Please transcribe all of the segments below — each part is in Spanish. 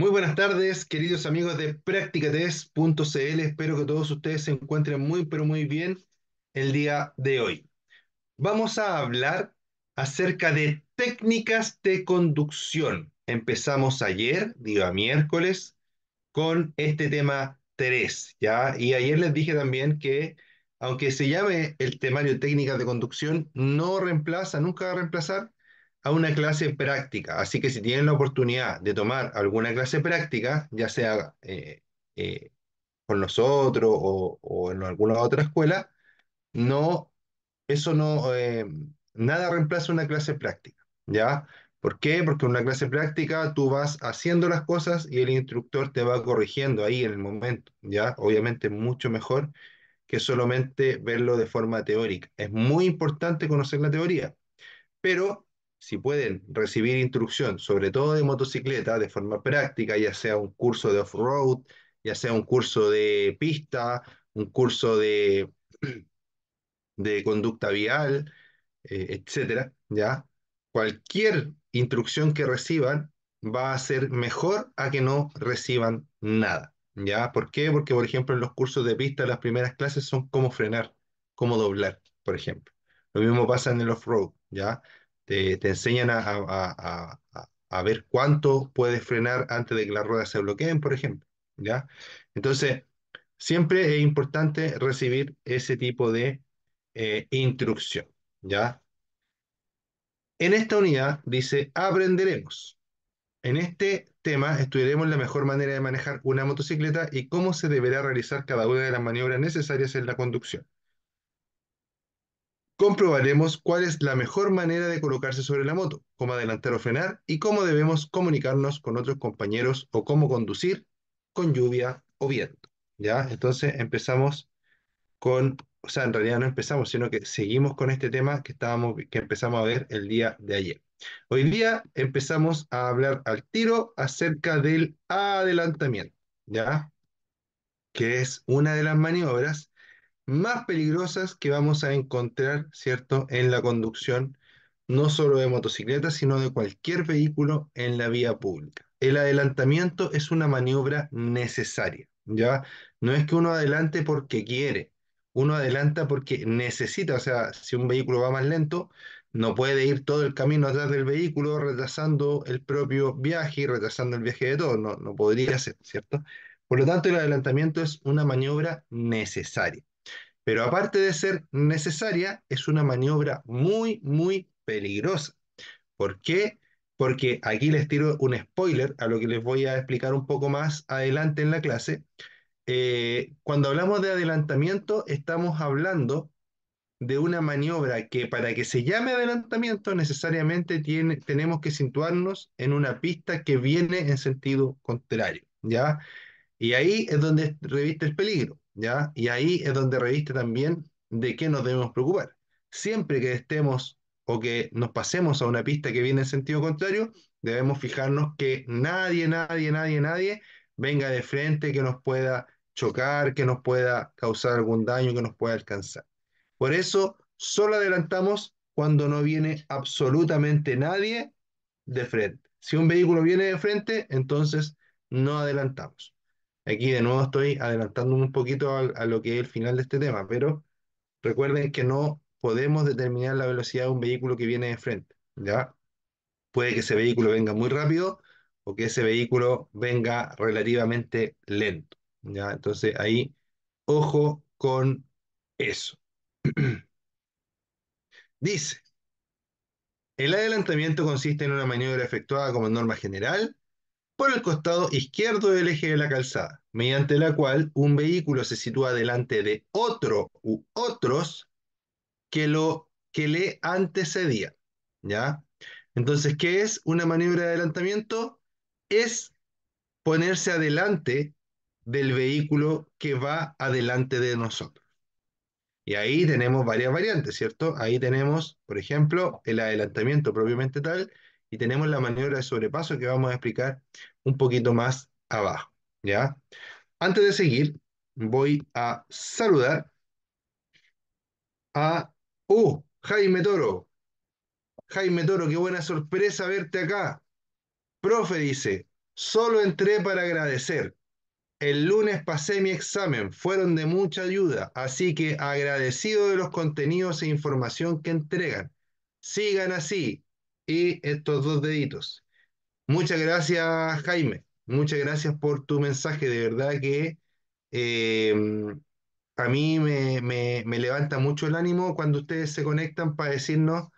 Muy buenas tardes, queridos amigos de Practicates.cl. Espero que todos ustedes se encuentren muy, pero muy bien el día de hoy. Vamos a hablar acerca de técnicas de conducción. Empezamos ayer, día miércoles, con este tema 3, ¿ya? Y ayer les dije también que, aunque se llame el temario técnicas de conducción, no reemplaza, nunca va a reemplazar a una clase práctica. Así que si tienen la oportunidad de tomar alguna clase práctica, ya sea eh, eh, con nosotros o, en alguna otra escuela, no, eso no, eh, nada reemplaza una clase práctica, ¿ya? ¿Por qué? Porque en una clase práctica tú vas haciendo las cosas y el instructor te va corrigiendo ahí en el momento, ¿ya? Obviamente mucho mejor que solamente verlo de forma teórica. Es muy importante conocer la teoría, pero si pueden recibir instrucción, sobre todo de motocicleta, de forma práctica, ya sea un curso de off-road, ya sea un curso de pista, un curso de, de conducta vial, eh, etcétera, ¿ya? Cualquier instrucción que reciban va a ser mejor a que no reciban nada, ¿ya? ¿Por qué? Porque, por ejemplo, en los cursos de pista, las primeras clases son cómo frenar, cómo doblar, por ejemplo. Lo mismo pasa en el off-road, ¿ya? Te, enseñan a ver cuánto puedes frenar antes de que las ruedas se bloqueen, por ejemplo, ¿ya? Entonces, siempre es importante recibir ese tipo de eh, instrucción, ¿ya? En esta unidad dice aprenderemos. En este tema estudiaremos la mejor manera de manejar una motocicleta y cómo se deberá realizar cada una de las maniobras necesarias en la conducción. Comprobaremos cuál es la mejor manera de colocarse sobre la moto, cómo adelantar o frenar y cómo debemos comunicarnos con otros compañeros o cómo conducir con lluvia o viento. ¿Ya? Entonces empezamos con, o sea, en realidad no empezamos, sino que seguimos con este tema que estábamos, que empezamos a ver el día de ayer. Hoy día empezamos a hablar al tiro acerca del adelantamiento, ¿ya? Que es una de las maniobras más peligrosas que vamos a encontrar, ¿cierto?, en la conducción, no solo de motocicletas, sino de cualquier vehículo en la vía pública. El adelantamiento es una maniobra necesaria, ¿ya? No es que uno adelante porque quiere, uno adelanta porque necesita, o sea, si un vehículo va más lento, no puede ir todo el camino atrás del vehículo retrasando el propio viaje y retrasando el viaje de todo, no, no podría ser, ¿cierto? Por lo tanto, el adelantamiento es una maniobra necesaria. Pero aparte de ser necesaria, es una maniobra muy, muy peligrosa. ¿Por qué? Porque aquí les tiro un spoiler a lo que les voy a explicar un poco más adelante en la clase. Eh, cuando hablamos de adelantamiento, estamos hablando de una maniobra que para que se llame adelantamiento necesariamente tenemos que situarnos en una pista que viene en sentido contrario, ¿ya? Y ahí es donde reviste el peligro, Y ahí es donde reviste también de qué nos debemos preocupar. Siempre que estemos o que nos pasemos a una pista que viene en sentido contrario, debemos fijarnos que nadie, nadie, nadie, nadie venga de frente que nos pueda chocar, que nos pueda causar algún daño, que nos pueda alcanzar. Por eso, solo adelantamos cuando no viene absolutamente nadie de frente. Si un vehículo viene de frente, entonces no adelantamos. Aquí de nuevo estoy adelantándome un poquito a, a lo que es el final de este tema, pero recuerden que no podemos determinar la velocidad de un vehículo que viene de frente, ¿ya? Puede que ese vehículo venga muy rápido o que ese vehículo venga relativamente lento, ¿ya? Entonces ahí, ojo con eso. Dice, el adelantamiento consiste en una maniobra efectuada como norma general por el costado izquierdo del eje de la calzada, mediante la cual un vehículo se sitúa delante de otro u otros que lo que le antecedía, ¿ya? Entonces, ¿qué es una maniobra de adelantamiento? Es ponerse adelante del vehículo que va adelante de nosotros. Y ahí tenemos varias variantes, ¿cierto? Ahí tenemos, por ejemplo, el adelantamiento propiamente tal y tenemos la maniobra de sobrepaso que vamos a explicar un poquito más abajo, ¿ya? Antes de seguir, voy a saludar a... ¡Uh! Jaime Toro. Jaime Toro, qué buena sorpresa verte acá. Profe dice, Solo entré para agradecer. El lunes pasé mi examen, fueron de mucha ayuda, así que agradecido de los contenidos e información que entregan. Sigan así. Y estos dos deditos. Muchas gracias, Jaime. Muchas gracias por tu mensaje. De verdad que eh, a mí me, me- levanta mucho el ánimo cuando ustedes se conectan para decirnos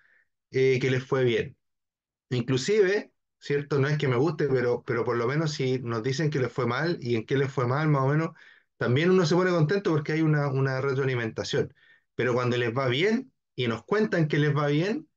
eh, que les fue bien. Inclusive, ¿cierto? No es que me guste, pero, pero por lo menos si nos dicen que les fue mal y en qué les fue mal, más o menos, también uno se pone contento porque hay una, una retroalimentación. Pero cuando les va bien y nos cuentan que les va bien,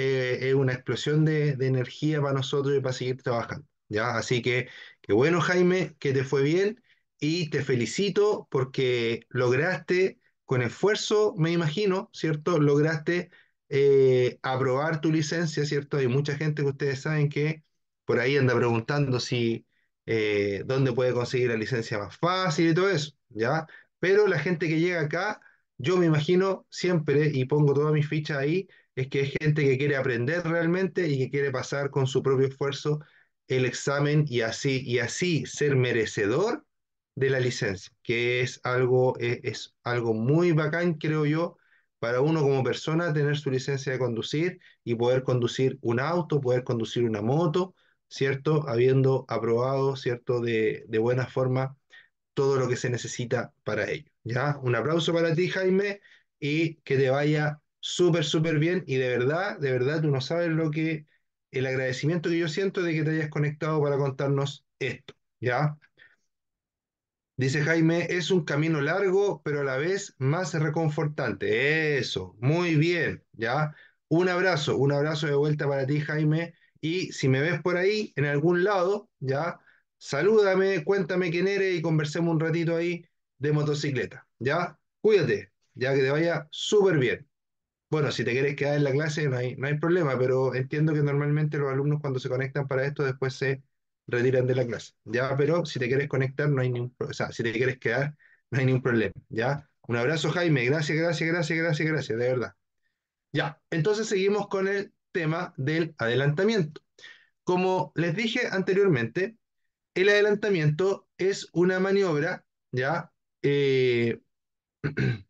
eh, es una explosión de, de energía para nosotros y para seguir trabajando, ¿ya? Así que, qué bueno, Jaime, que te fue bien y te felicito porque lograste, con esfuerzo, me imagino, ¿cierto? Lograste eh, aprobar tu licencia, ¿cierto? Hay mucha gente que ustedes saben que por ahí anda preguntando si eh, dónde puede conseguir la licencia más fácil y todo eso, ¿ya? Pero la gente que llega acá, yo me imagino siempre, y pongo todas mis fichas ahí, es que es gente que quiere aprender realmente y que quiere pasar con su propio esfuerzo el examen y así, y así ser merecedor de la licencia, que es algo, es, es algo muy bacán, creo yo, para uno como persona tener su licencia de conducir y poder conducir un auto, poder conducir una moto, ¿cierto? Habiendo aprobado, ¿cierto? De, de buena forma todo lo que se necesita para ello, ¿ya? Un aplauso para ti, Jaime, y que te vaya súper, súper bien y de verdad, de verdad, tú no sabes lo que, el agradecimiento que yo siento de que te hayas conectado para contarnos esto, ¿ya? Dice Jaime, es un camino largo, pero a la vez más reconfortante. Eso, muy bien, ¿ya? Un abrazo, un abrazo de vuelta para ti, Jaime. Y si me ves por ahí, en algún lado, ¿ya? Salúdame, cuéntame quién eres y conversemos un ratito ahí de motocicleta, ¿ya? Cuídate, ya que te vaya súper bien. Bueno, si te quieres quedar en la clase no hay, no hay problema, pero entiendo que normalmente los alumnos cuando se conectan para esto después se retiran de la clase, ¿ya? Pero si te quieres conectar no hay ningún, o sea, si te quieres quedar no hay ningún problema, ¿ya? Un abrazo, Jaime, gracias, gracias, gracias, gracias, gracias, de verdad. Ya, entonces seguimos con el tema del adelantamiento. Como les dije anteriormente, el adelantamiento es una maniobra, ¿ya? Eh,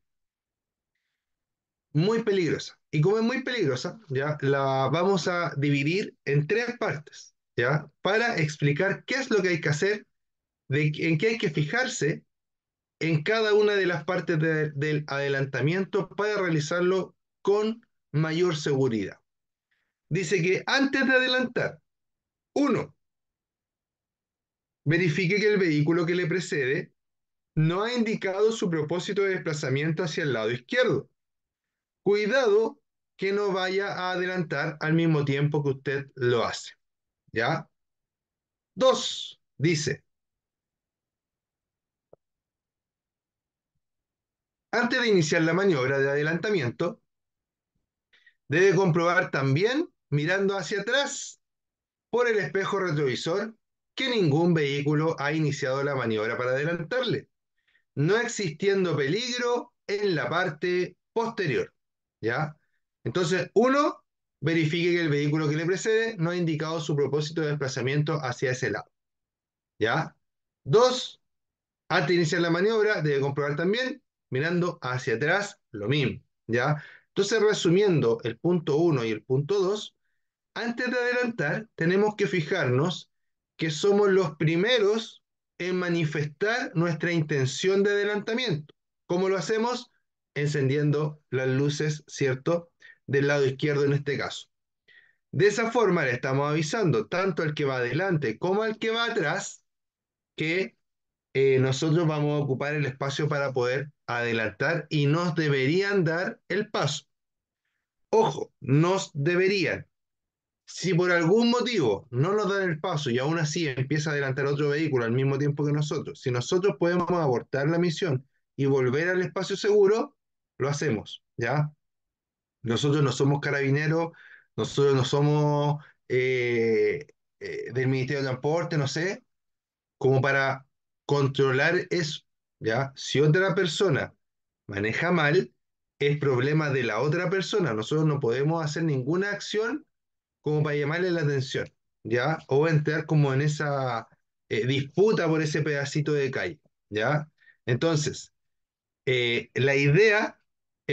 muy peligrosa. Y como es muy peligrosa, ya la vamos a dividir en tres partes, ya, para explicar qué es lo que hay que hacer, en qué hay que fijarse en cada una de las partes de- del adelantamiento para realizarlo con mayor seguridad. Dice que antes de adelantar, uno, verifique que el vehículo que le precede no ha indicado su propósito de desplazamiento hacia el lado izquierdo. Cuidado que no vaya a adelantar al mismo tiempo que usted lo hace. ¿Ya? Dos, dice, antes de iniciar la maniobra de adelantamiento, debe comprobar también, mirando hacia atrás por el espejo retrovisor, que ningún vehículo ha iniciado la maniobra para adelantarle, no existiendo peligro en la parte posterior. ¿Ya? Entonces, uno, verifique que el vehículo que le precede no ha indicado su propósito de desplazamiento hacia ese lado. ¿Ya? Dos, antes de iniciar la maniobra, debe comprobar también, mirando hacia atrás, lo mismo. ¿Ya? Entonces, resumiendo el punto uno y el punto dos, antes de adelantar, tenemos que fijarnos que somos los primeros en manifestar nuestra intención de adelantamiento. ¿Cómo lo hacemos? Encendiendo las luces, ¿cierto? Del lado izquierdo en este caso. De esa forma le estamos avisando tanto al que va adelante como al que va atrás que eh, nosotros vamos a ocupar el espacio para poder adelantar y nos deberían dar el paso. Ojo, nos deberían. Si por algún motivo no nos dan el paso y aún así empieza a adelantar otro vehículo al mismo tiempo que nosotros, si nosotros podemos abortar la misión y volver al espacio seguro, lo hacemos, ¿ya? Nosotros no somos carabineros, nosotros no somos eh, eh, del Ministerio de Transporte, no sé, como para controlar eso, ¿ya? Si otra persona maneja mal, es problema de la otra persona. Nosotros no podemos hacer ninguna acción como para llamarle la atención, ¿ya? O entrar como en esa eh, disputa por ese pedacito de calle, ¿ya? Entonces, eh, la idea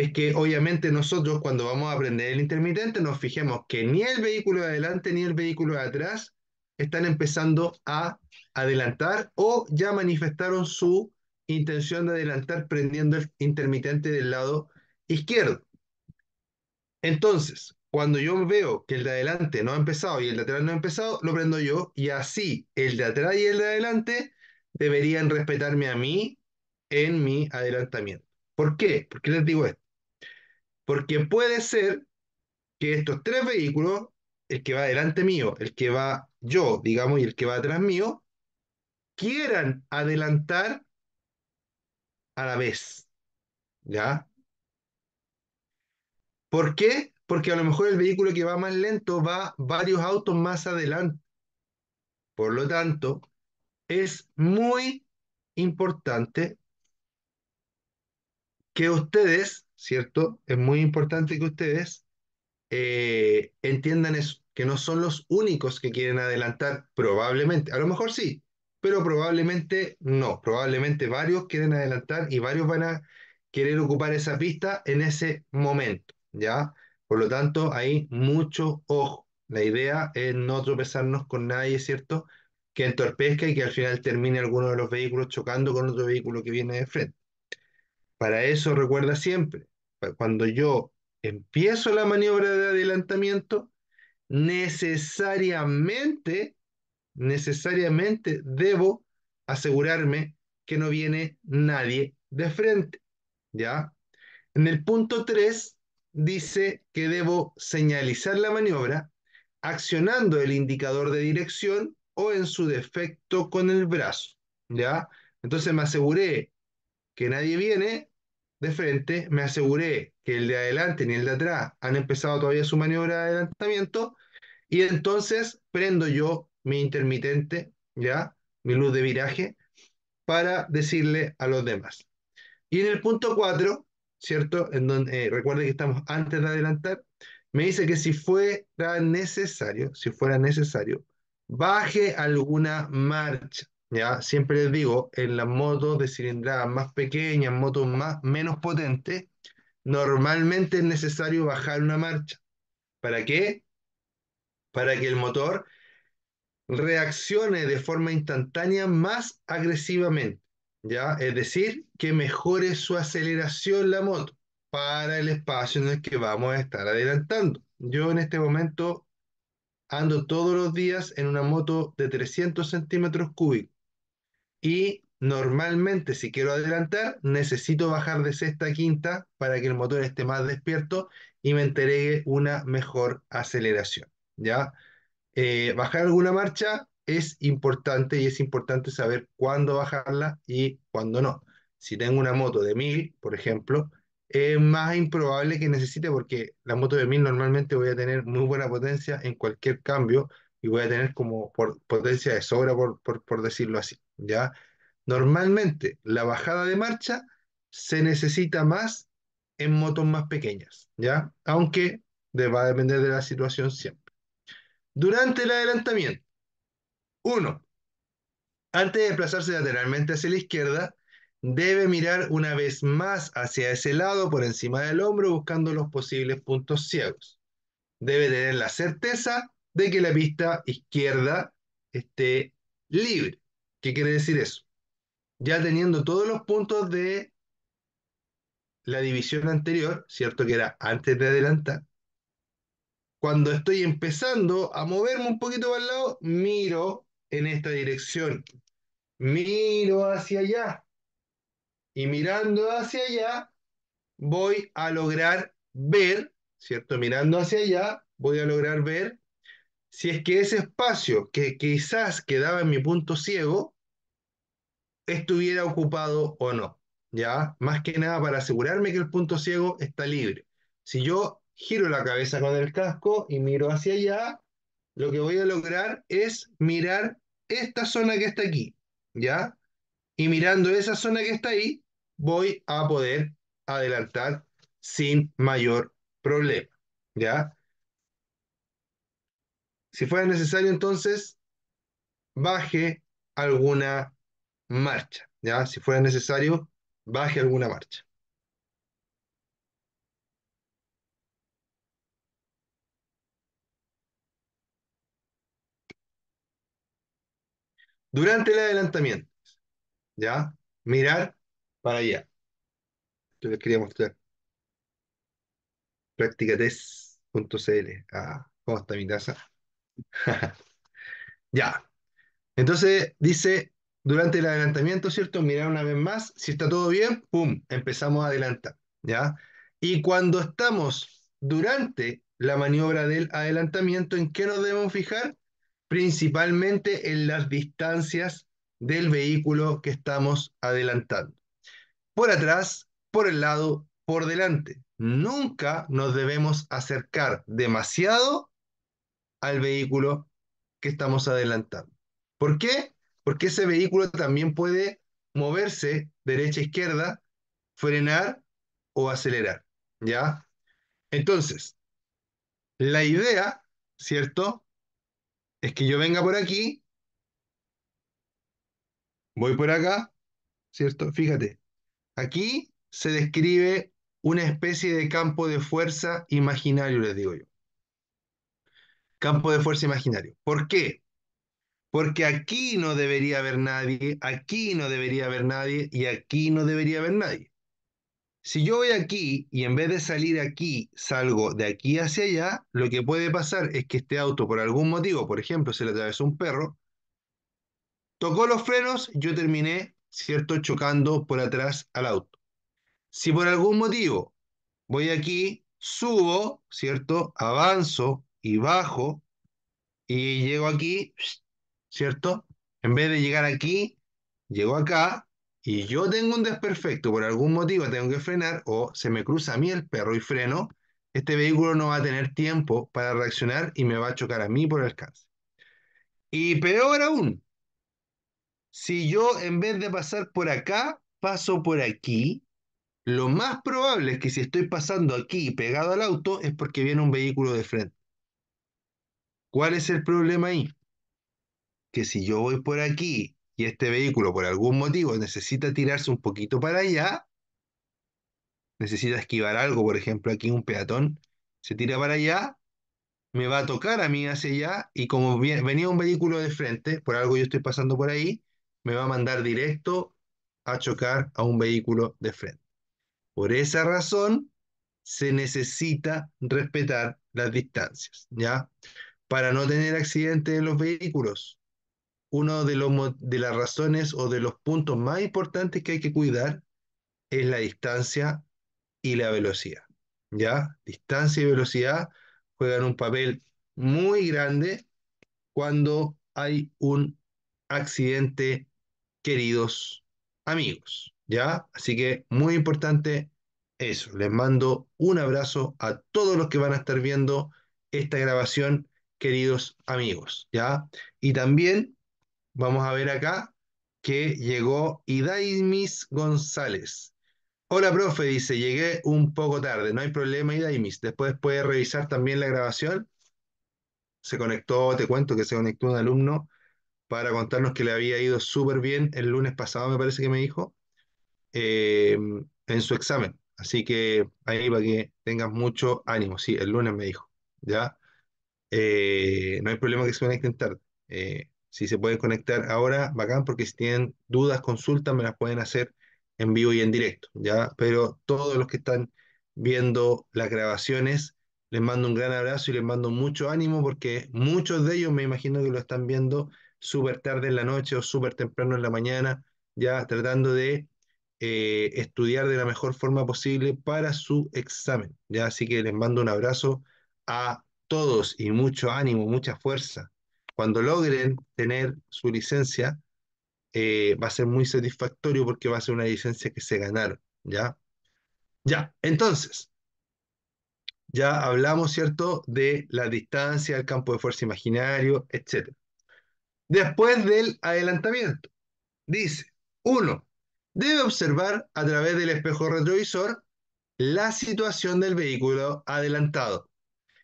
es que obviamente nosotros cuando vamos a aprender el intermitente nos fijemos que ni el vehículo de adelante ni el vehículo de atrás están empezando a adelantar o ya manifestaron su intención de adelantar prendiendo el intermitente del lado izquierdo. Entonces, cuando yo veo que el de adelante no ha empezado y el de atrás no ha empezado, lo prendo yo y así el de atrás y el de adelante deberían respetarme a mí en mi adelantamiento. ¿Por qué? ¿Por qué les digo esto? Porque puede ser que estos tres vehículos, el que va adelante mío, el que va yo, digamos, y el que va atrás mío, quieran adelantar a la vez. ¿Ya? ¿Por qué? Porque a lo mejor el vehículo que va más lento va varios autos más adelante. Por lo tanto, es muy importante que ustedes, ¿cierto? Es muy importante que ustedes eh, entiendan eso, que no son los únicos que quieren adelantar, probablemente, a lo mejor sí, pero probablemente no, probablemente varios quieren adelantar y varios van a querer ocupar esa pista en ese momento, ¿ya? Por lo tanto, hay mucho ojo. La idea es no tropezarnos con nadie, ¿cierto? Que entorpezca y que al final termine alguno de los vehículos chocando con otro vehículo que viene de frente. Para eso recuerda siempre, cuando yo empiezo la maniobra de adelantamiento, necesariamente, necesariamente debo asegurarme que no viene nadie de frente, ¿ya? En el punto 3 dice que debo señalizar la maniobra accionando el indicador de dirección o en su defecto con el brazo, ¿ya? Entonces me aseguré que nadie viene de frente, me aseguré que el de adelante ni el de atrás han empezado todavía su maniobra de adelantamiento y entonces prendo yo mi intermitente, ¿ya? Mi luz de viraje para decirle a los demás. Y en el punto 4, ¿cierto? En donde eh, recuerde que estamos antes de adelantar, me dice que si fuera necesario, si fuera necesario, baje alguna marcha, ¿ya? Siempre les digo, en las motos de cilindrada más pequeñas, motos más, menos potentes, normalmente es necesario bajar una marcha. ¿Para qué? Para que el motor reaccione de forma instantánea más agresivamente, ¿ya? Es decir, que mejore su aceleración la moto para el espacio en el que vamos a estar adelantando. Yo en este momento ando todos los días en una moto de 300 centímetros cúbicos y normalmente si quiero adelantar necesito bajar de sexta a quinta para que el motor esté más despierto y me entregue una mejor aceleración, ¿ya? Eh, bajar alguna marcha es importante y es importante saber cuándo bajarla y cuándo no. Si tengo una moto de 1000, por ejemplo, es más improbable que necesite porque la moto de 1000 normalmente voy a tener muy buena potencia en cualquier cambio y voy a tener como potencia de sobra, por, por decirlo así, ¿ya? Normalmente la bajada de marcha se necesita más en motos más pequeñas, ¿ya? Aunque va a depender de la situación siempre. Durante el adelantamiento, uno, antes de desplazarse lateralmente hacia la izquierda, debe mirar una vez más hacia ese lado por encima del hombro buscando los posibles puntos ciegos. Debe tener la certeza de que la pista izquierda esté libre. ¿Qué quiere decir eso? Ya teniendo todos los puntos de la división anterior, ¿cierto? Que era antes de adelantar. Cuando estoy empezando a moverme un poquito para el lado, miro en esta dirección. Miro hacia allá. Y mirando hacia allá, voy a lograr ver, ¿cierto? Mirando hacia allá, voy a lograr ver si es que ese espacio que quizás quedaba en mi punto ciego estuviera ocupado o no, ¿ya? Más que nada para asegurarme que el punto ciego está libre. Si yo giro la cabeza con el casco y miro hacia allá, lo que voy a lograr es mirar esta zona que está aquí, ¿ya? Y mirando esa zona que está ahí, voy a poder adelantar sin mayor problema, ¿ya? Si fuera necesario, entonces, baje alguna marcha, ¿ya? Si fuera necesario, baje alguna marcha. Durante el adelantamiento, ¿ya? Mirar para allá. Yo les quería mostrar. Practicatest.cl. Ah, ¿cómo está mi taza? Ya. Entonces dice, durante el adelantamiento, ¿cierto? Mirar una vez más, si está todo bien, ¡pum! Empezamos a adelantar, ¿ya? Y cuando estamos durante la maniobra del adelantamiento, ¿en qué nos debemos fijar? Principalmente en las distancias del vehículo que estamos adelantando. Por atrás, por el lado, por delante. Nunca nos debemos acercar demasiado al vehículo que estamos adelantando. ¿Por qué? Porque ese vehículo también puede moverse derecha, izquierda, frenar o acelerar. ¿Ya? Entonces, la idea, ¿cierto? Es que yo venga por aquí, voy por acá, ¿cierto? Fíjate, aquí se describe una especie de campo de fuerza imaginario, les digo yo. Campo de fuerza imaginario. ¿Por qué? Porque aquí no debería haber nadie, aquí no debería haber nadie y aquí no debería haber nadie. Si yo voy aquí y en vez de salir aquí salgo de aquí hacia allá, lo que puede pasar es que este auto por algún motivo, por ejemplo, se le atravesó un perro, tocó los frenos, yo terminé, ¿cierto?, chocando por atrás al auto. Si por algún motivo voy aquí, subo, ¿cierto?, avanzo y bajo y llego aquí, ¿cierto? En vez de llegar aquí, llego acá y yo tengo un desperfecto, por algún motivo tengo que frenar o se me cruza a mí el perro y freno, este vehículo no va a tener tiempo para reaccionar y me va a chocar a mí por alcance. Y peor aún, si yo en vez de pasar por acá, paso por aquí, lo más probable es que si estoy pasando aquí pegado al auto es porque viene un vehículo de frente. ¿Cuál es el problema ahí? Que si yo voy por aquí y este vehículo por algún motivo necesita tirarse un poquito para allá, necesita esquivar algo, por ejemplo, aquí un peatón se tira para allá, me va a tocar a mí hacia allá y como venía un vehículo de frente, por algo yo estoy pasando por ahí, me va a mandar directo a chocar a un vehículo de frente. Por esa razón se necesita respetar las distancias, ¿ya? Para no tener accidentes en los vehículos. Una de, de las razones o de los puntos más importantes que hay que cuidar es la distancia y la velocidad, ¿ya? Distancia y velocidad juegan un papel muy grande cuando hay un accidente, queridos amigos, ¿ya? Así que muy importante eso. Les mando un abrazo a todos los que van a estar viendo esta grabación, queridos amigos, ¿ya? Y también vamos a ver acá que llegó Idaimis González. Hola, profe, dice, llegué un poco tarde, no hay problema, Idaimis. Después puede revisar también la grabación. Se conectó, te cuento que se conectó un alumno para contarnos que le había ido súper bien el lunes pasado, me parece que me dijo, eh, en su examen. Así que ahí para que tengas mucho ánimo. Sí, el lunes me dijo, ¿ya? Eh, no hay problema que se conecten tarde. Eh, si se pueden conectar ahora, bacán, porque si tienen dudas, consultas, me las pueden hacer en vivo y en directo, ¿ya? Pero todos los que están viendo las grabaciones, les mando un gran abrazo y les mando mucho ánimo porque muchos de ellos me imagino que lo están viendo súper tarde en la noche o súper temprano en la mañana, ya tratando de eh, estudiar de la mejor forma posible para su examen. ¿ya? Así que les mando un abrazo a todos y mucho ánimo, mucha fuerza. Cuando logren tener su licencia, eh, va a ser muy satisfactorio porque va a ser una licencia que se ganaron. ¿ya? Ya, entonces, ya hablamos, ¿cierto?, de la distancia, el campo de fuerza imaginario, etc. Después del adelantamiento, dice, uno, debe observar a través del espejo retrovisor la situación del vehículo adelantado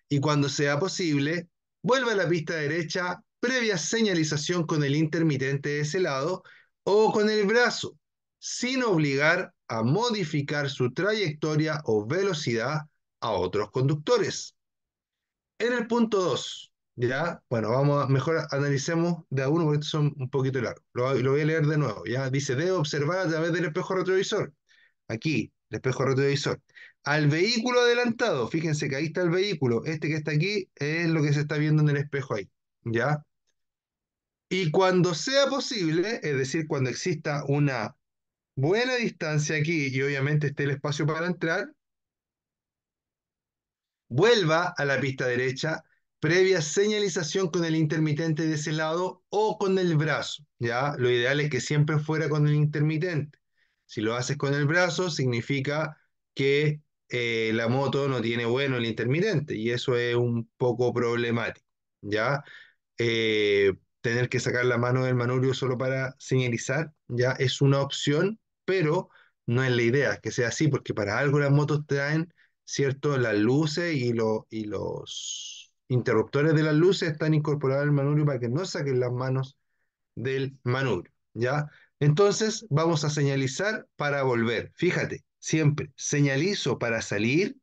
y cuando sea posible, vuelva a la pista derecha previa señalización con el intermitente de ese lado o con el brazo, sin obligar a modificar su trayectoria o velocidad a otros conductores. En el punto 2, ¿ya? Bueno, vamos a, mejor analicemos de a uno porque estos son un poquito largos. Lo, lo voy a leer de nuevo, ¿ya? Dice, debe observar a través del espejo retrovisor. Aquí, el espejo retrovisor. Al vehículo adelantado, fíjense que ahí está el vehículo, este que está aquí es lo que se está viendo en el espejo ahí, ¿ya? Y cuando sea posible, es decir, cuando exista una buena distancia aquí y obviamente esté el espacio para entrar, vuelva a la pista derecha previa señalización con el intermitente de ese lado o con el brazo, ¿ya? Lo ideal es que siempre fuera con el intermitente. Si lo haces con el brazo, significa que eh, la moto no tiene bueno el intermitente y eso es un poco problemático, ¿ya? Eh, tener que sacar la mano del manubrio solo para señalizar, ya es una opción, pero no es la idea que sea así, porque para algo las motos traen, ¿cierto? Las luces y, y los interruptores de las luces están incorporados al manubrio para que no saquen las manos del manubrio, ¿ya? Entonces vamos a señalizar para volver. Fíjate, siempre señalizo para salir,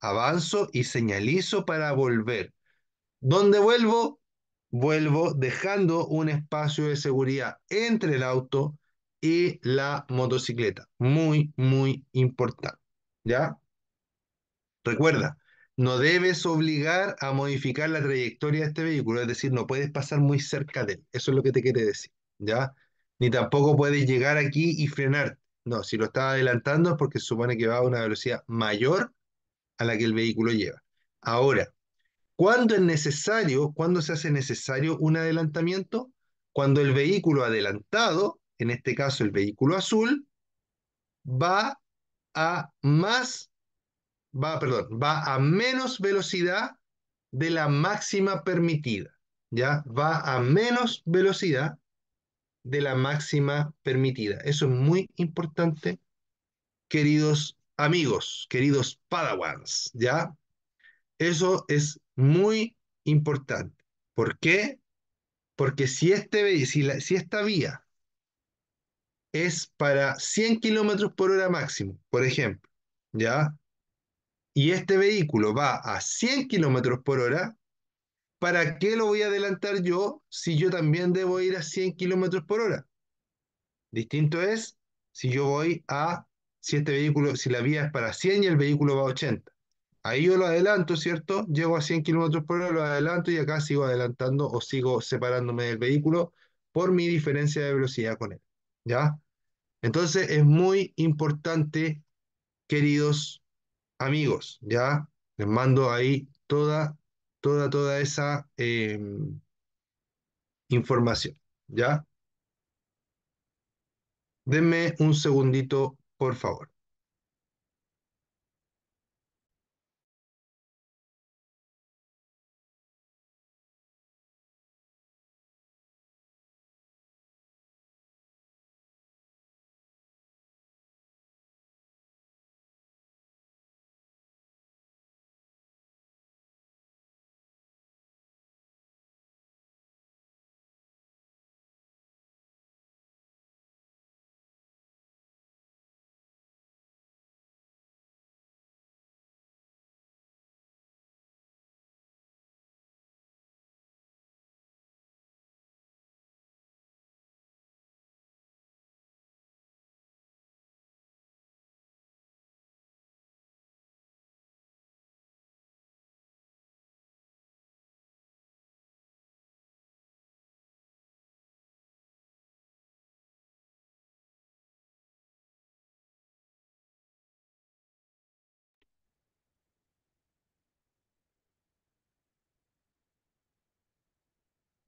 avanzo y señalizo para volver. ¿Dónde vuelvo? Vuelvo dejando un espacio de seguridad entre el auto y la motocicleta. Muy, muy importante. ¿Ya? Recuerda, no debes obligar a modificar la trayectoria de este vehículo, es decir, no puedes pasar muy cerca de él. Eso es lo que te quiere decir. ¿Ya? Ni tampoco puedes llegar aquí y frenar. No, si lo estás adelantando es porque se supone que va a una velocidad mayor a la que el vehículo lleva. Ahora, ¿Cuándo es necesario, cuándo se hace necesario un adelantamiento? Cuando el vehículo adelantado, en este caso el vehículo azul, va a más, va, perdón, va a menos velocidad de la máxima permitida, ¿ya? Va a menos velocidad de la máxima permitida. Eso es muy importante, queridos amigos, queridos padawans, ¿ya? Eso es muy importante. ¿Por qué? Porque si, este, si, la, si esta vía es para 100 kilómetros por hora máximo, por ejemplo, ¿ya? Y este vehículo va a 100 kilómetros por hora, ¿para qué lo voy a adelantar yo si yo también debo ir a 100 kilómetros por hora? Distinto es si yo voy a, si este vehículo, si la vía es para 100 y el vehículo va a 80. Ahí yo lo adelanto, ¿cierto? Llego a 100 kilómetros por hora, lo adelanto y acá sigo adelantando o sigo separándome del vehículo por mi diferencia de velocidad con él. ¿Ya? Entonces es muy importante, queridos amigos, ¿ya? Les mando ahí toda, toda, toda esa eh, información, ¿ya? Denme un segundito, por favor.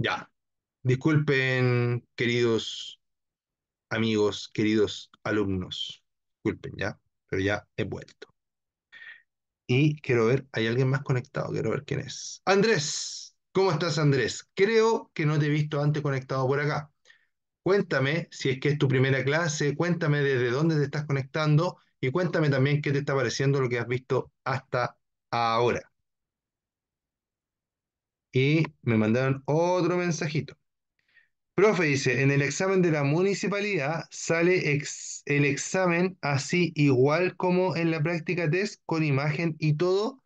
Ya. Disculpen, queridos amigos, queridos alumnos. Disculpen, ya, pero ya he vuelto. Y quiero ver, ¿hay alguien más conectado? Quiero ver quién es. Andrés, ¿cómo estás, Andrés? Creo que no te he visto antes conectado por acá. Cuéntame si es que es tu primera clase, cuéntame desde dónde te estás conectando y cuéntame también qué te está pareciendo lo que has visto hasta ahora. Y me mandaron otro mensajito. Profe dice, en el examen de la municipalidad sale el examen así igual como en la práctica test con imagen y todo.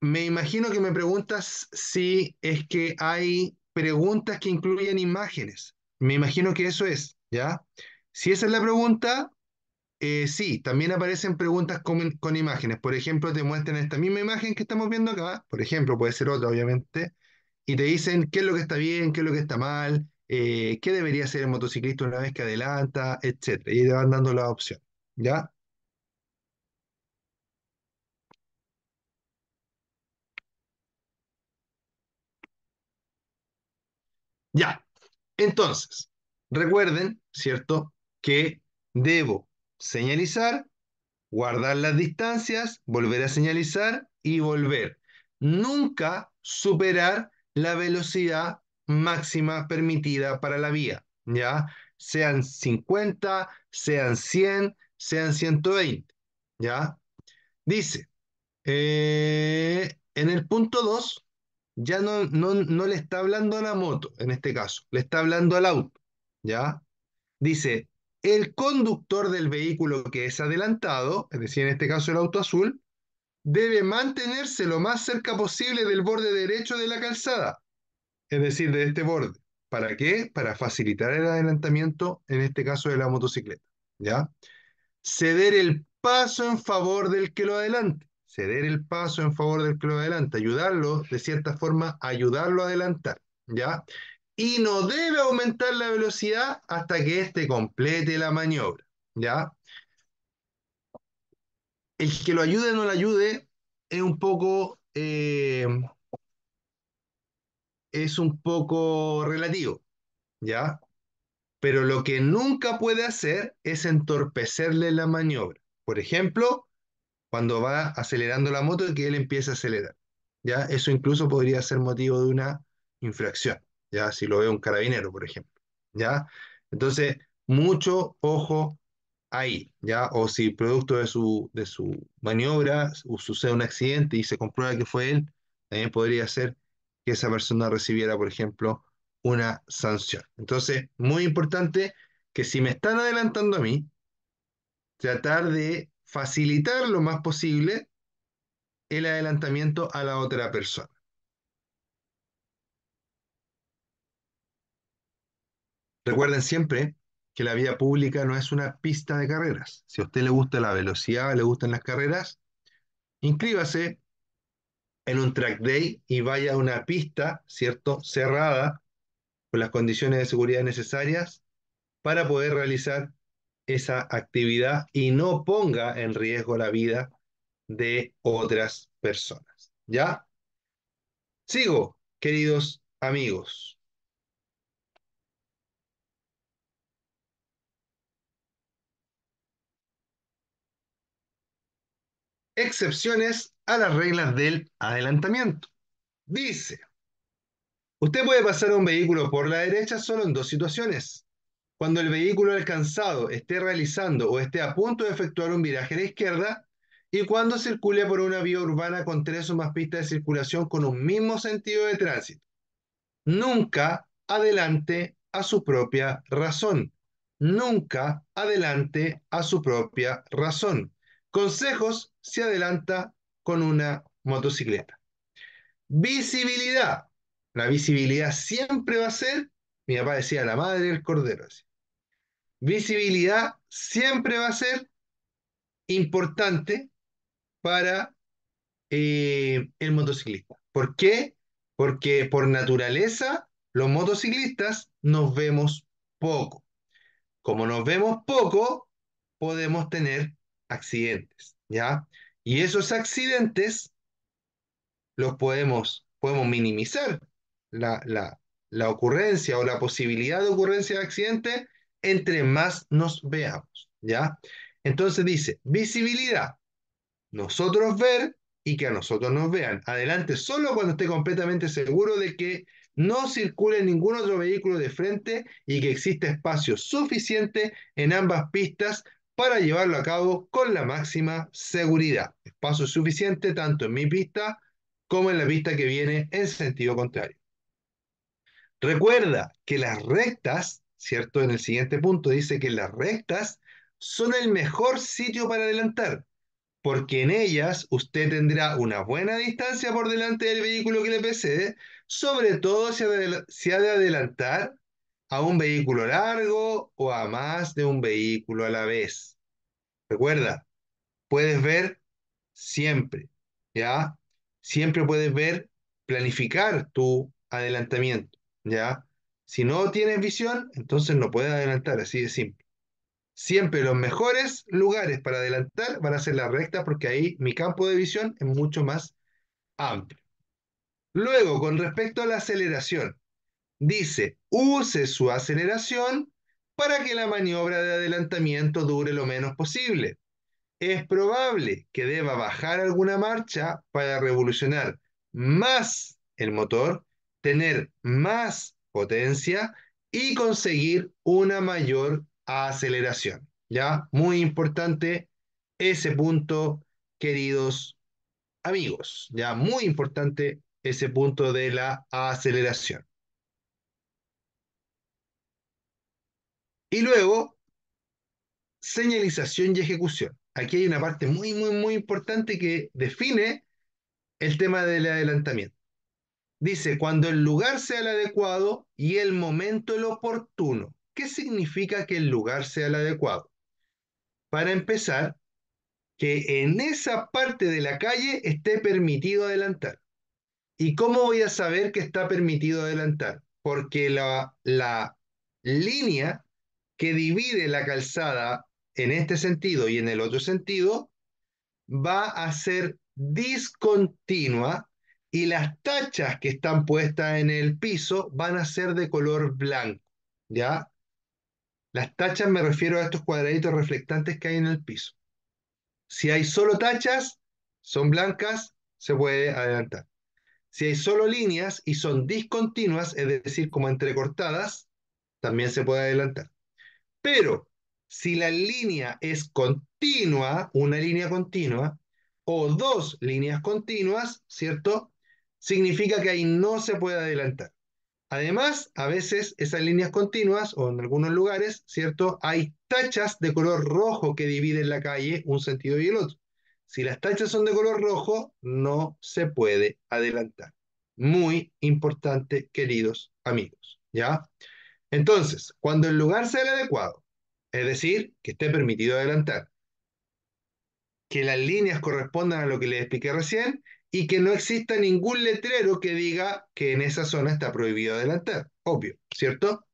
Me imagino que me preguntas si es que hay preguntas que incluyen imágenes. Me imagino que eso es, ¿ya? Si esa es la pregunta, eh, sí, también aparecen preguntas con, imágenes. Por ejemplo, te muestran esta misma imagen que estamos viendo acá, por ejemplo, puede ser otra, obviamente, y te dicen qué es lo que está bien, qué es lo que está mal, eh, qué debería hacer el motociclista una vez que adelanta, etcétera. Y te van dando la opción, ¿ya? Ya. Entonces, recuerden, ¿cierto? Que debo señalizar guardar las distancias, volver a señalizar y volver. Nunca superar la velocidad máxima permitida para la vía, ¿ya? Sean 50, sean 100, sean 120, ¿ya? Dice, eh, en el punto 2, ya no, no, no le está hablando a la moto, en este caso, le está hablando al auto, ¿ya? Dice, el conductor del vehículo que es adelantado, es decir, en este caso el auto azul, debe mantenerse lo más cerca posible del borde derecho de la calzada, es decir, de este borde. ¿Para qué? Para facilitar el adelantamiento, en este caso de la motocicleta. ¿Ya? Ceder el paso en favor del que lo adelante. Ceder el paso en favor del que lo adelanta. Ayudarlo, de cierta forma, ayudarlo a adelantar. ¿Ya? Y no debe aumentar la velocidad hasta que éste complete la maniobra. ¿Ya? El que lo ayude o no lo ayude es un poco, eh, es un poco relativo, ¿ya? Pero lo que nunca puede hacer es entorpecerle la maniobra. Por ejemplo, cuando va acelerando la moto y que él empieza a acelerar. ¿ya? Eso incluso podría ser motivo de una infracción, ¿ya? Si lo ve un carabinero, por ejemplo, ¿ya? Entonces, mucho ojo ahí, ¿ya? O si producto de su, de su maniobra sucede un accidente y se comprueba que fue él, también podría ser que esa persona recibiera, por ejemplo, una sanción. Entonces, muy importante que si me están adelantando a mí, tratar de facilitar lo más posible el adelantamiento a la otra persona. Recuerden siempre que la vía pública no es una pista de carreras. Si a usted le gusta la velocidad, le gustan las carreras, inscríbase en un track day y vaya a una pista, ¿cierto? Cerrada, con las condiciones de seguridad necesarias para poder realizar esa actividad y no ponga en riesgo la vida de otras personas. ¿Ya? Sigo, queridos amigos. Excepciones a las reglas del adelantamiento. Dice, usted puede pasar a un vehículo por la derecha solo en dos situaciones. Cuando el vehículo alcanzado esté realizando o esté a punto de efectuar un viraje a la izquierda y cuando circule por una vía urbana con tres o más pistas de circulación con un mismo sentido de tránsito. Nunca adelante a su propia razón. Nunca adelante a su propia razón. Consejos se adelanta con una motocicleta. Visibilidad. La visibilidad siempre va a ser, mi papá decía, la madre del cordero. Visibilidad siempre va a ser importante para eh, el motociclista. ¿Por qué? Porque por naturaleza los motociclistas nos vemos poco. Como nos vemos poco, podemos tener accidentes, ¿ya? Y esos accidentes los podemos, podemos minimizar la, la, la ocurrencia o la posibilidad de ocurrencia de accidente entre más nos veamos, ¿ya? Entonces dice, visibilidad, nosotros ver y que a nosotros nos vean. Adelante solo cuando esté completamente seguro de que no circule ningún otro vehículo de frente y que existe espacio suficiente en ambas pistas para llevarlo a cabo con la máxima seguridad. Espacio suficiente tanto en mi pista como en la pista que viene en sentido contrario. Recuerda que las rectas, ¿cierto? En el siguiente punto dice que las rectas son el mejor sitio para adelantar, porque en ellas usted tendrá una buena distancia por delante del vehículo que le precede, sobre todo si ha de adelantar a un vehículo largo o a más de un vehículo a la vez. Recuerda, puedes ver siempre, ¿ya? Siempre puedes ver, planificar tu adelantamiento, ¿ya? Si no tienes visión, entonces no puedes adelantar, así de simple. Siempre los mejores lugares para adelantar van a ser las rectas porque ahí mi campo de visión es mucho más amplio. Luego, con respecto a la aceleración, dice, use su aceleración para que la maniobra de adelantamiento dure lo menos posible. Es probable que deba bajar alguna marcha para revolucionar más el motor, tener más potencia y conseguir una mayor aceleración. ¿Ya? Muy importante ese punto, queridos amigos. Ya, muy importante ese punto de la aceleración. Y luego, señalización y ejecución. Aquí hay una parte muy, muy, muy importante que define el tema del adelantamiento. Dice, cuando el lugar sea el adecuado y el momento el oportuno. ¿Qué significa que el lugar sea el adecuado? Para empezar, que en esa parte de la calle esté permitido adelantar. ¿Y cómo voy a saber que está permitido adelantar? Porque la, la línea que divide la calzada en este sentido y en el otro sentido va a ser discontinua y las tachas que están puestas en el piso van a ser de color blanco, ¿ya? Las tachas me refiero a estos cuadraditos reflectantes que hay en el piso. Si hay solo tachas, son blancas, se puede adelantar. Si hay solo líneas y son discontinuas, es decir, como entrecortadas, también se puede adelantar. Pero si la línea es continua, una línea continua, o dos líneas continuas, ¿cierto? Significa que ahí no se puede adelantar. Además, a veces esas líneas continuas, o en algunos lugares, ¿cierto? Hay tachas de color rojo que dividen la calle un sentido y el otro. Si las tachas son de color rojo, no se puede adelantar. Muy importante, queridos amigos, ¿ya? Entonces, cuando el lugar sea el adecuado, es decir, que esté permitido adelantar, que las líneas correspondan a lo que les expliqué recién y que no exista ningún letrero que diga que en esa zona está prohibido adelantar, obvio, ¿cierto?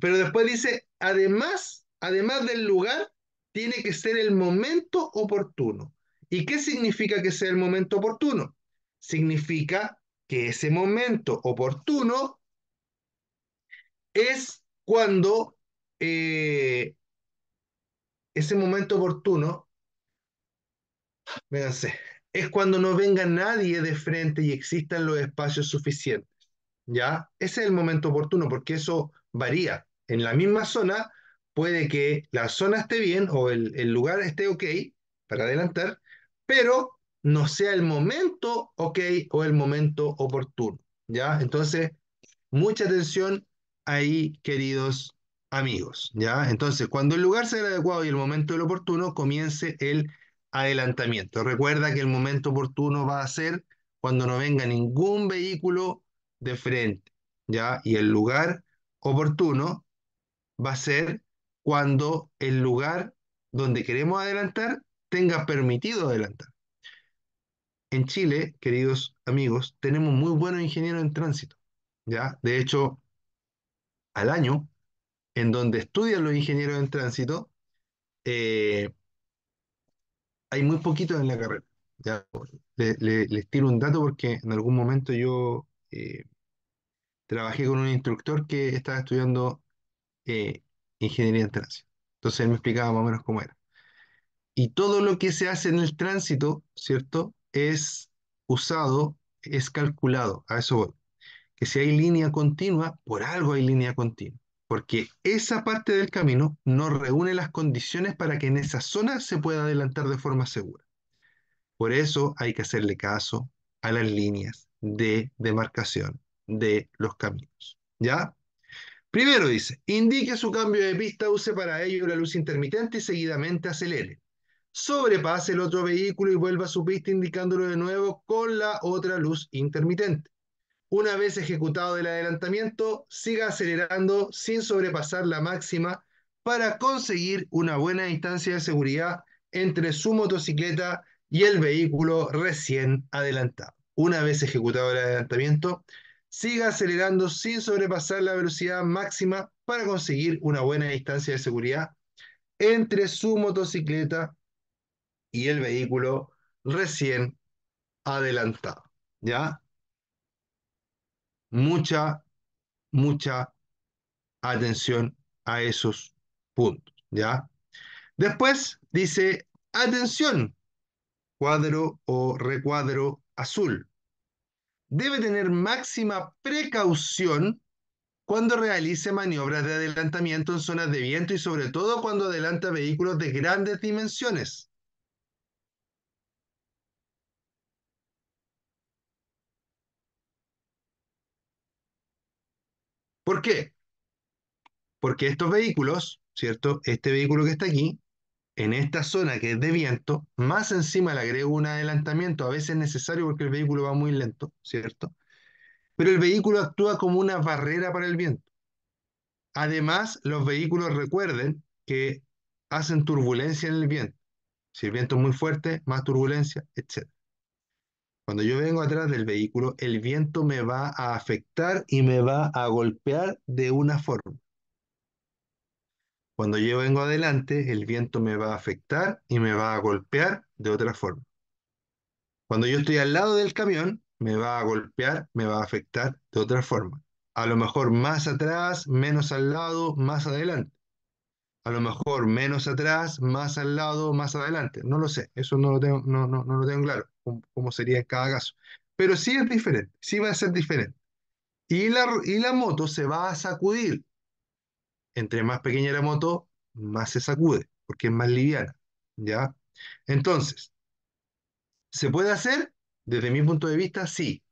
Pero después dice, además, además del lugar, tiene que ser el momento oportuno. ¿Y qué significa que sea el momento oportuno? Significa que ese momento oportuno es cuando eh, ese momento oportuno, véanse, es cuando no venga nadie de frente y existan los espacios suficientes. ¿Ya? Ese es el momento oportuno porque eso varía. En la misma zona puede que la zona esté bien o el, el lugar esté ok para adelantar, pero no sea el momento ok o el momento oportuno. ¿Ya? Entonces, mucha atención ahí, queridos amigos, ¿ya? Entonces, cuando el lugar sea el adecuado y el momento el oportuno, comience el adelantamiento. Recuerda que el momento oportuno va a ser cuando no venga ningún vehículo de frente, ¿ya? Y el lugar oportuno va a ser cuando el lugar donde queremos adelantar tenga permitido adelantar. En Chile, queridos amigos, tenemos muy buenos ingenieros en tránsito, ¿ya? De hecho, al año, en donde estudian los ingenieros en tránsito, eh, hay muy poquitos en la carrera. Les tiro un dato porque en algún momento yo eh, trabajé con un instructor que estaba estudiando eh, ingeniería en tránsito. Entonces él me explicaba más o menos cómo era. Y todo lo que se hace en el tránsito, ¿cierto? Es usado, es calculado. A eso voy que si hay línea continua, por algo hay línea continua, porque esa parte del camino no reúne las condiciones para que en esa zona se pueda adelantar de forma segura. Por eso hay que hacerle caso a las líneas de demarcación de los caminos. ¿Ya? Primero dice, indique su cambio de pista, use para ello la luz intermitente y seguidamente acelere. Sobrepase el otro vehículo y vuelva a su pista indicándolo de nuevo con la otra luz intermitente. Una vez ejecutado el adelantamiento, siga acelerando sin sobrepasar la máxima para conseguir una buena distancia de seguridad entre su motocicleta y el vehículo recién adelantado. Una vez ejecutado el adelantamiento, siga acelerando sin sobrepasar la velocidad máxima para conseguir una buena distancia de seguridad entre su motocicleta y el vehículo recién adelantado. ¿Ya? Mucha, mucha atención a esos puntos. ¿Ya? Después dice, atención, cuadro o recuadro azul. Debe tener máxima precaución cuando realice maniobras de adelantamiento en zonas de viento y sobre todo cuando adelanta vehículos de grandes dimensiones. ¿Por qué? Porque estos vehículos, ¿cierto? Este vehículo que está aquí, en esta zona que es de viento, más encima le agrego un adelantamiento, a veces necesario porque el vehículo va muy lento, ¿cierto? Pero el vehículo actúa como una barrera para el viento. Además, los vehículos recuerden que hacen turbulencia en el viento. Si el viento es muy fuerte, más turbulencia, etc. Cuando yo vengo atrás del vehículo, el viento me va a afectar y me va a golpear de una forma. Cuando yo vengo adelante, el viento me va a afectar y me va a golpear de otra forma. Cuando yo estoy al lado del camión, me va a golpear, me va a afectar de otra forma. A lo mejor más atrás, menos al lado, más adelante. A lo mejor menos atrás, más al lado, más adelante. No lo sé, eso no lo tengo, no, no, no lo tengo claro, cómo sería en cada caso. Pero sí es diferente, sí va a ser diferente. Y la, y la moto se va a sacudir, entre más pequeña la moto, más se sacude, porque es más liviana, ¿ya? Entonces, ¿se puede hacer? Desde mi punto de vista, sí,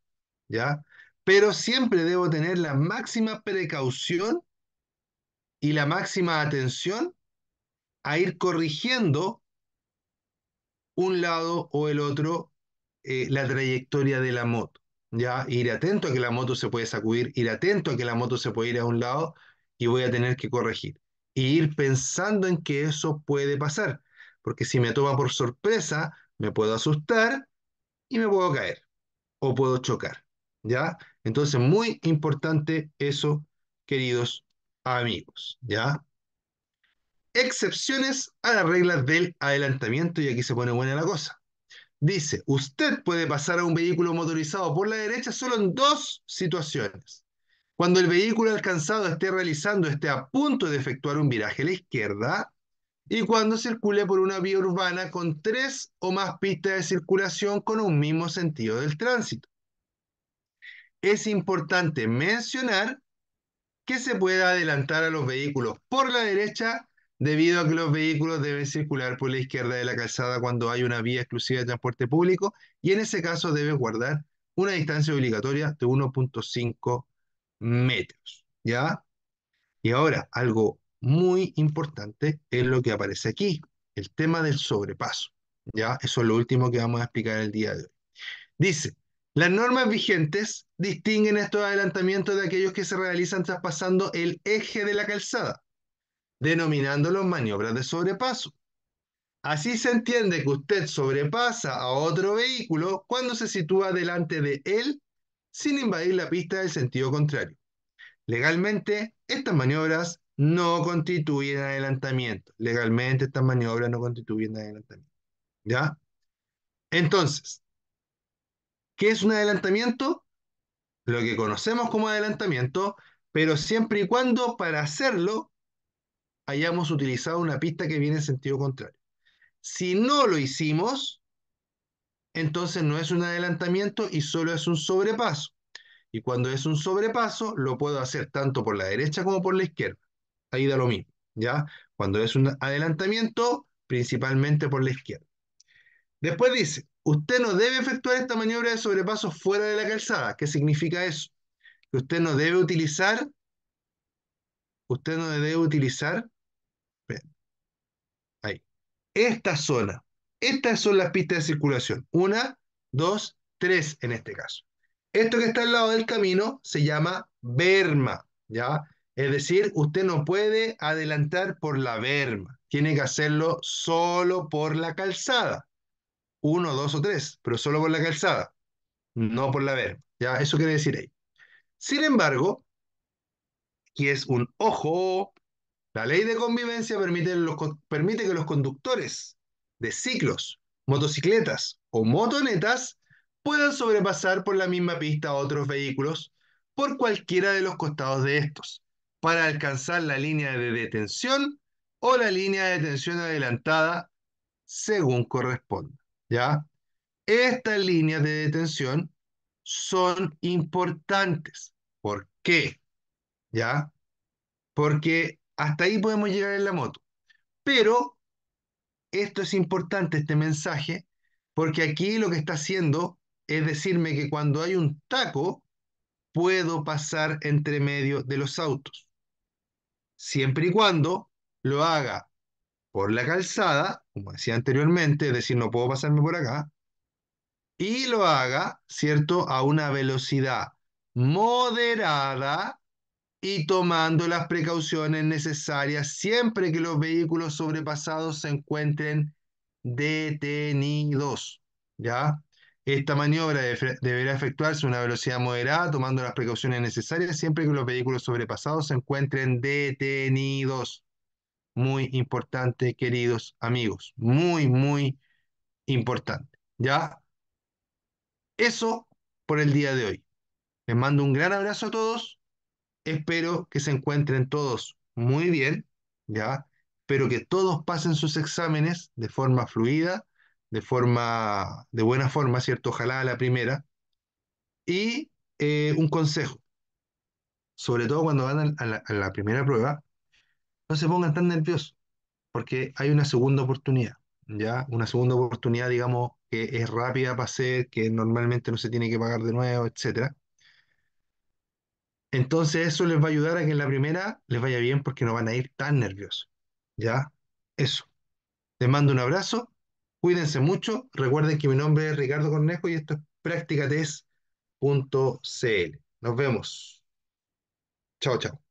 ¿ya? Pero siempre debo tener la máxima precaución y la máxima atención a ir corrigiendo un lado o el otro eh, la trayectoria de la moto. ¿ya? Ir atento a que la moto se puede sacudir, ir atento a que la moto se puede ir a un lado y voy a tener que corregir. Y ir pensando en que eso puede pasar, porque si me toma por sorpresa, me puedo asustar y me puedo caer o puedo chocar, ¿ya? Entonces, muy importante eso, queridos amigos, ¿ya? Excepciones a las reglas del adelantamiento y aquí se pone buena la cosa. Dice, usted puede pasar a un vehículo motorizado por la derecha solo en dos situaciones. Cuando el vehículo alcanzado esté realizando, esté a punto de efectuar un viraje a la izquierda y cuando circule por una vía urbana con tres o más pistas de circulación con un mismo sentido del tránsito. Es importante mencionar que se puede adelantar a los vehículos por la derecha debido a que los vehículos deben circular por la izquierda de la calzada cuando hay una vía exclusiva de transporte público y en ese caso deben guardar una distancia obligatoria de 1.5 metros, ¿ya? Y ahora, algo muy importante es lo que aparece aquí, el tema del sobrepaso, ¿ya? Eso es lo último que vamos a explicar el día de hoy. Dice, las normas vigentes distinguen estos adelantamientos de aquellos que se realizan traspasando el eje de la calzada, denominándolos maniobras de sobrepaso. Así se entiende que usted sobrepasa a otro vehículo cuando se sitúa delante de él sin invadir la pista del sentido contrario. Legalmente, estas maniobras no constituyen adelantamiento. Legalmente, estas maniobras no constituyen adelantamiento. ¿Ya? Entonces, ¿qué es un adelantamiento? Lo que conocemos como adelantamiento, pero siempre y cuando para hacerlo hayamos utilizado una pista que viene en sentido contrario. Si no lo hicimos, entonces no es un adelantamiento y solo es un sobrepaso. Y cuando es un sobrepaso, lo puedo hacer tanto por la derecha como por la izquierda. Ahí da lo mismo, ¿ya? Cuando es un adelantamiento, principalmente por la izquierda. Después dice, usted no debe efectuar esta maniobra de sobrepaso fuera de la calzada. ¿Qué significa eso? Que usted no debe utilizar, usted no debe utilizar, esta zona. Estas son las pistas de circulación. Una, dos, tres en este caso. Esto que está al lado del camino se llama berma, ¿ya? Es decir, usted no puede adelantar por la berma, tiene que hacerlo solo por la calzada. Uno, dos o tres, pero solo por la calzada, no por la berma. ¿Ya? Eso quiere decir ahí. Sin embargo, que es un ojo, la ley de convivencia permite, que los conductores de ciclos, motocicletas o motonetas puedan sobrepasar por la misma pista a otros vehículos por cualquiera de los costados de estos, para alcanzar la línea de detención o la línea de detención adelantada según corresponda. ¿Ya? Estas líneas de detención son importantes. ¿Por qué? ¿Ya? Porque hasta ahí podemos llegar en la moto. Pero esto es importante, este mensaje, porque aquí lo que está haciendo es decirme que cuando hay un taco, puedo pasar entre medio de los autos. Siempre y cuando lo haga por la calzada, como decía anteriormente, es decir, no puedo pasarme por acá, y lo haga, ¿cierto?, a una velocidad moderada y tomando las precauciones necesarias siempre que los vehículos sobrepasados se encuentren detenidos. ¿Ya? Esta maniobra deberá efectuarse a una velocidad moderada, tomando las precauciones necesarias siempre que los vehículos sobrepasados se encuentren detenidos. Muy importante, queridos amigos. Muy, muy importante. ¿Ya? Eso por el día de hoy. Les mando un gran abrazo a todos Espero que se encuentren todos muy bien, ¿ya? Espero que todos pasen sus exámenes de forma fluida, de forma, de buena forma, ¿cierto? Ojalá la primera. Y eh, un consejo, sobre todo cuando van a la, a la primera prueba, no se pongan tan nerviosos, porque hay una segunda oportunidad, ¿ya? Una segunda oportunidad, digamos, que es rápida para hacer, que normalmente no se tiene que pagar de nuevo, etcétera. Entonces eso les va a ayudar a que en la primera les vaya bien porque no van a ir tan nerviosos. ¿Ya? Eso. Les mando un abrazo. Cuídense mucho. Recuerden que mi nombre es Ricardo Cornejo y esto es practicates.cl. Nos vemos. Chao, chao.